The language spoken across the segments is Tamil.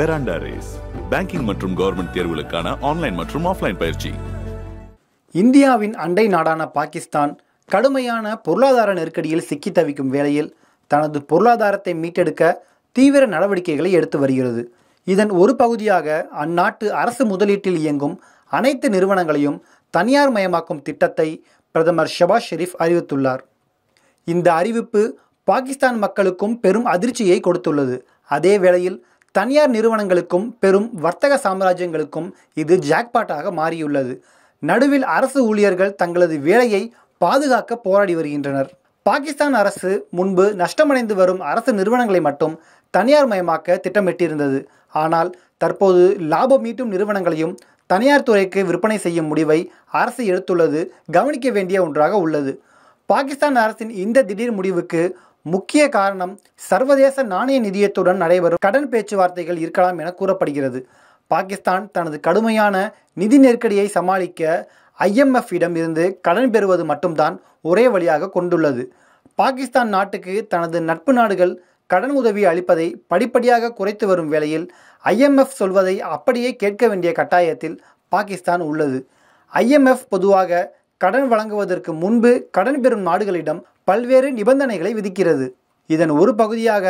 பெராண்டா ரேஸ் பேங்கிங் மற்றும் கவர்மெண்ட் தேர்வுகளுக்கான ஆன்லைன் மற்றும் ஆஃப்லைன் பயிற்சி. இந்தியாவின் அண்டை நாடான பாகிஸ்தான் கடுமையான பொருளாதார நெருக்கடியில் சிக்கி தவிக்கும் வேளையில் தனது பொருளாதாரத்தை மீட்டெடுக்க தீவிர நடவடிக்கைகளை எடுத்து வருகிறது. இதன் ஒரு பகுதியாக அந்நாட்டு அரசு முதலீட்டில் இயங்கும் அனைத்து நிறுவனங்களையும் தனியார் மயமாக்கும் திட்டத்தை பிரதமர் ஷபாஸ் ஷெரீப் அறிவித்துள்ளார். இந்த அறிவிப்பு பாகிஸ்தான் மக்களுக்கும் பெரும் அதிர்ச்சியை கொடுத்துள்ளது. அதே வேளையில் தனியார் நிறுவனங்களுக்கும் பெரும் வர்த்தக சாம்ராஜ்யங்களுக்கும் இது ஜாக்பாட்டாக மாறியுள்ளது. நடுவில் அரசு ஊழியர்கள் தங்களது வேலையை பாதுகாக்க போராடி வருகின்றனர். பாகிஸ்தான் அரசு முன்பு நஷ்டமடைந்து வரும் அரசு நிறுவனங்களை மட்டும் தனியார் மயமாக்க திட்டமிட்டிருந்தது. ஆனால் தற்போது லாபம் ஈட்டும் நிறுவனங்களையும் தனியார் துறைக்கு விற்பனை செய்யும் முடிவை அரசு எடுத்துள்ளது கவனிக்க வேண்டிய ஒன்றாக உள்ளது. பாகிஸ்தான் அரசின் இந்த திடீர் முடிவுக்கு முக்கிய காரணம் சர்வதேச நாணய நிதியத்துடன் நடைபெறும் கடன் பேச்சுவார்த்தைகள் இருக்கலாம் என கூறப்படுகிறது. பாகிஸ்தான் தனது கடுமையான நிதி நெருக்கடியை சமாளிக்க ஐஎம்எஃப் இடம் இருந்து கடன் பெறுவது மட்டும்தான் ஒரே வழியாக கொண்டுள்ளது. பாகிஸ்தான் நாட்டுக்கு தனது நட்பு நாடுகள் கடன் உதவி அளிப்பதை படிப்படியாக குறைத்து வரும் வேளையில் ஐஎம்எஃப் சொல்வதை அப்படியே கேட்க வேண்டிய கட்டாயத்தில் பாகிஸ்தான் உள்ளது. ஐஎம்எஃப் பொதுவாக கடன் வழங்குவதற்கு முன்பு கடன் பெறும் நாடுகளிடம் பல்வேறு நிபந்தனைகளை விதிக்கிறது. இதன் ஒரு பகுதியாக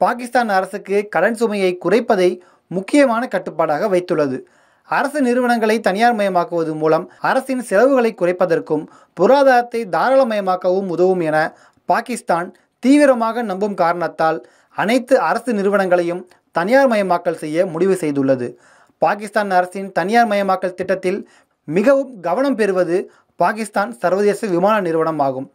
பாகிஸ்தான் அரசுக்கு கடன் சுமையை குறைப்பதை முக்கியமான கட்டுப்பாடாக வைத்துள்ளது. அரசு நிறுவனங்களை தனியார் மயமாக்குவது மூலம் அரசின் செலவுகளை குறைப்பதற்கும் பொருளாதாரத்தை தாராளமயமாக்கவும் உதவும் என பாகிஸ்தான் தீவிரமாக நம்பும் காரணத்தால் அனைத்து அரசு நிறுவனங்களையும் தனியார் மயமாக்கல் செய்ய முடிவு செய்துள்ளது. பாகிஸ்தான் அரசின் தனியார் மயமாக்கல் திட்டத்தில் மிகவும் கவனம் பெறுவது பாகிஸ்தான் சர்வதேச விமான நிறுவனம் ஆகும்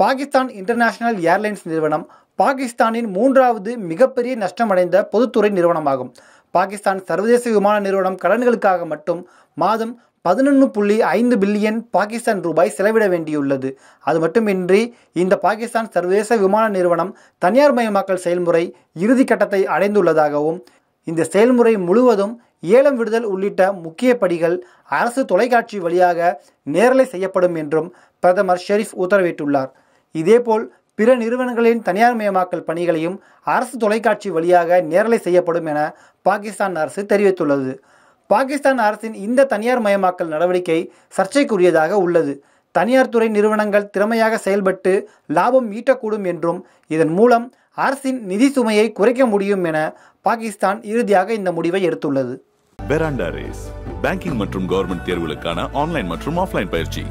பாகிஸ்தான் இன்டர்நேஷனல் ஏர்லைன்ஸ் நிறுவனம் பாகிஸ்தானின் மூன்றாவது மிகப்பெரிய நஷ்டமடைந்த பொதுத்துறை நிறுவனமாகும். பாகிஸ்தான் சர்வதேச விமான நிறுவனம் கடன்களுக்காக மட்டும் மாதம் பதினொன்று புள்ளி ஐந்து பில்லியன் பாகிஸ்தான் ரூபாய் செலவிட வேண்டியுள்ளது. அது மட்டுமின்றி இந்த பாகிஸ்தான் சர்வதேச விமான நிறுவனம் தனியார் மயமாக்கல் செயல்முறை இறுதி கட்டத்தை அடைந்துள்ளதாகவும் இந்த செயல்முறை முழுவதும் ஏலம் விடுதல் உள்ளிட்ட முக்கிய படிகள் அரசு தொலைக்காட்சி வழியாக நேரலை செய்யப்படும் என்றும் பிரதமர் ஷெரீப் உத்தரவிட்டுள்ளார். இதேபோல் பிற நிறுவனங்களின் தனியார் மயமாக்கல் பணிகளையும் அரசு தொலைக்காட்சி வழியாக நேரலை செய்யப்படும் என பாகிஸ்தான் அரசு தெரிவித்துள்ளது. பாகிஸ்தான் அரசின் இந்த தனியார் மயமாக்கல் நடவடிக்கை சர்ச்சைக்குரியதாக உள்ளது. தனியார் துறை நிறுவனங்கள் திறமையாக செயல்பட்டு லாபம் ஈட்டக்கூடும் என்றும் இதன் மூலம் அரசின் நிதி சுமையை குறைக்க முடியும் என பாகிஸ்தான் இறுதியாக இந்த முடிவை எடுத்துள்ளது. பெராண்டா ரேஸ் பேங்கிங் மற்றும் கவர்மெண்ட் தேர்வுகளுக்கான ஆன்லைன் மற்றும் ஆஃப்லைன் பயிற்சி.